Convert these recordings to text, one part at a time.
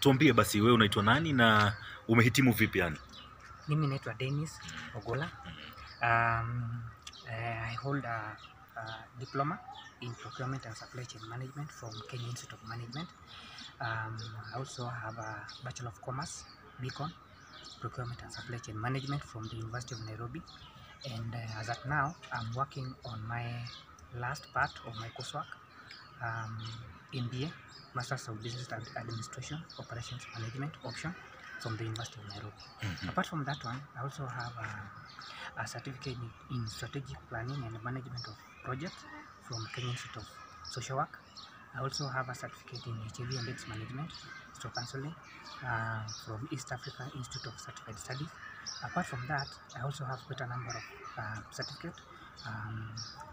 Tuambie basi wewe unaitwa nani na umehitimu vipi yani? Mimi naitwa Dennis Ogola. Um, uh, I hold a, a diploma in procurement and supply chain management from Kenya Institute of Management. Um, I also have a Bachelor of Commerce, BCom, procurement and supply chain management from the University of Nairobi. And uh, as at now, I'm working on my last part of my coursework, um, MBA, Masters of Business Ad- Administration, Operations Management option from the University of Nairobi. Mm -hmm. Apart from that one, I also have a, a certificate in, in strategic planning and management of projects from Kenya Institute of Social Work. I also have a certificate in HIV and AIDS management, stroke counseling uh, from East Africa Institute of Certified Studies. Apart from that, I also have quite a number of uh, certificates um,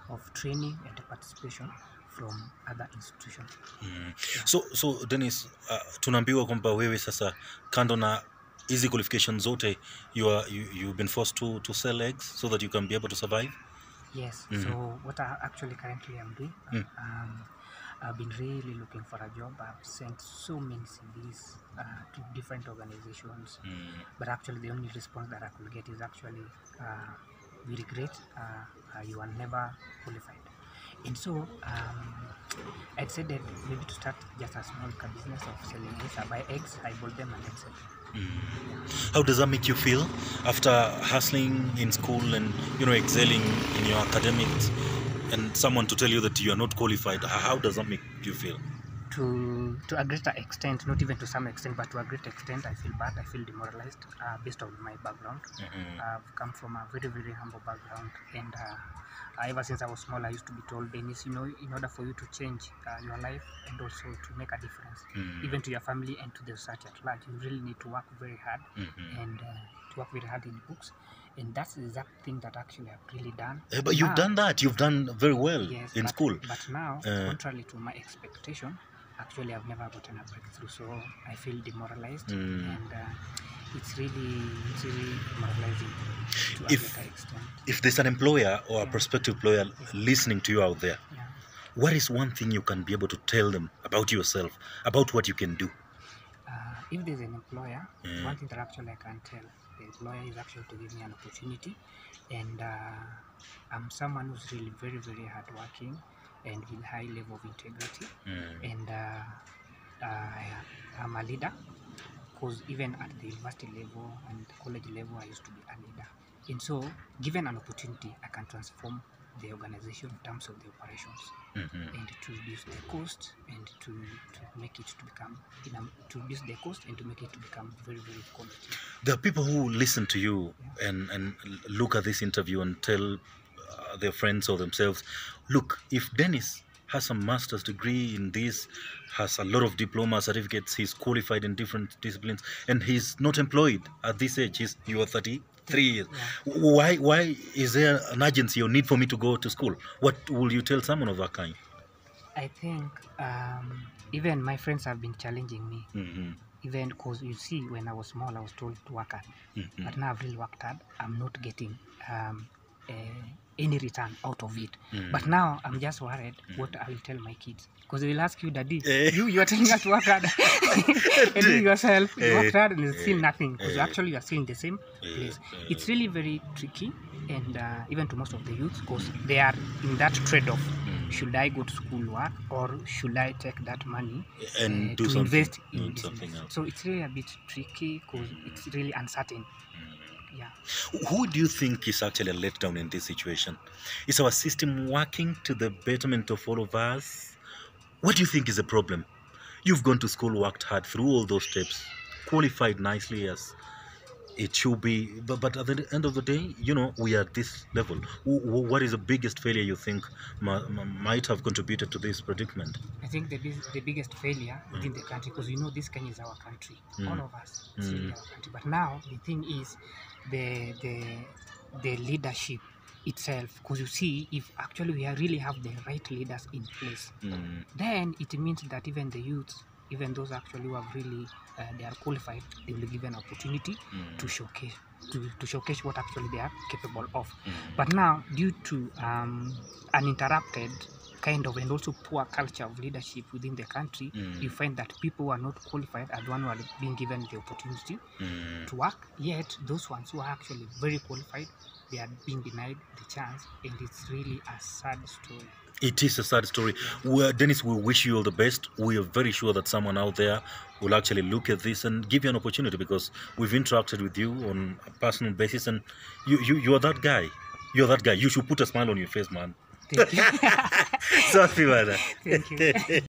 of training and participation from other institutions. Mm. yeah. So so Dennis, uh, tunaambiwa kwamba wewe sasa kando na hizi qualification zote you are you, you've been forced to to sell eggs so that you can be able to survive. Yes. Mhm. So what I actually currently am doing, Mm. um, I've been really looking for a job. I've sent so many CVs uh, to different organizations, Mm. but actually the only response that I could get is actually, uh, we regret uh, uh, you are never qualified. And so um, I decided maybe to start just a small business of selling eggs. I buy eggs, I boil them, and then sell. Mm. How does that make you feel after hustling in school and you know excelling in your academics and someone to tell you that you are not qualified? How does that make you feel? to to a greater extent, not even to some extent, but to a great extent, I feel bad. I feel demoralized uh, based on my background. Mhm. I've come from a very very humble background, and uh, ever since I was small, I used to be told, Dennis, you know, in order for you to change uh, your life and also to make a difference, Mm. even to your family and to the society at large, you really need to work very hard Mhm. and uh, to work very hard in books. And that's the exact thing that actually I've really done. Yeah, but you've Now- done that. You've done very well Yes, in but, school. But now, Uh, contrary to my expectation, actually I've never gotten a breakthrough, so I feel demoralized, Mm. and uh, it's really, it's really a If- If there's an employer or a Yeah. prospective employer listening to you out there, Yeah. what is one thing you can be able to tell them about yourself, about what you can do? Uh, if there's an employer, Mm. one thing that actually I can tell the employer is actually to give me an opportunity, and uh, I'm someone who's really very, very hardworking and with high level of integrity. Mm. and uh, I'm a leader because even at the university level and college level, I used to be a leader. And so, given an opportunity, I can transform the organization in terms of the operations Mhm. and to reduce the cost and to, to make it to become in a, to reduce the cost and to make it to become very very quality. There are people who listen to you and, and look at this interview and tell uh, their friends or themselves, look, if Dennis has a master's degree in this, has a lot of diploma certificates, he's qualified in different disciplines, and he's not employed at this age. He's, you are 33 years. Yeah. Why, why is there an urgency or need for me to go to school? What will you tell someone of that kind? I think um, even my friends have been challenging me, Mhm. even because you see, when I was small, I was told to work hard. Mhm. but now I've really worked hard. I'm not getting um, uh, any return out of it. Mm. But now I'm just worried what I will tell my kids because they will ask you, Daddy, Eh. you you are telling us to work hard, and you yourself you Eh. worked hard and it's still Eh. nothing because Eh. actually you are still in the same place. It's really very tricky, and uh, even to most of the youth because they are in that trade-off. Mm. Should I go to school work or should I take that money And uh, do to something, invest in do something else. So it's really a bit tricky because it's really uncertain. Yeah. Who do you think is actually let down in this situation? Is our system working to the betterment of all of us? What do you think is the problem? You've gone to school, worked hard through all those steps, qualified nicely as it should be, but, but at the end of the day, you know, we are at this level. Wh- wh- What is the biggest failure you think might have contributed to this predicament? I think the, the biggest failure mm. within the country, because you know this Kenya is our country, Mm. all of us, really Mm. our country. But now the thing is, the the the leadership itself, because you see, if actually we really have the right leaders in place, Mm, then it means that even the youth even those actually who have really uh, they are qualified, they will be given opportunity Mm. to showcase to, to showcase what actually they are capable of. Mm. But now, due to um, uninterrupted kind of and also poor culture of leadership within the country, Mm. you find that people who are not qualified are the one who are being given the opportunity Mm. to work. Yet those ones who are actually very qualified, they are being denied the chance, and it's really a sad story. It is a sad story. Well, Dennis, we wish you all the best. We are very sure that someone out there will actually look at this and give you an opportunity because we've interacted with you on a personal basis, and you you you are that guy. You're that guy. You should put a smile on your face, man. Thank you. Bana. Thank you.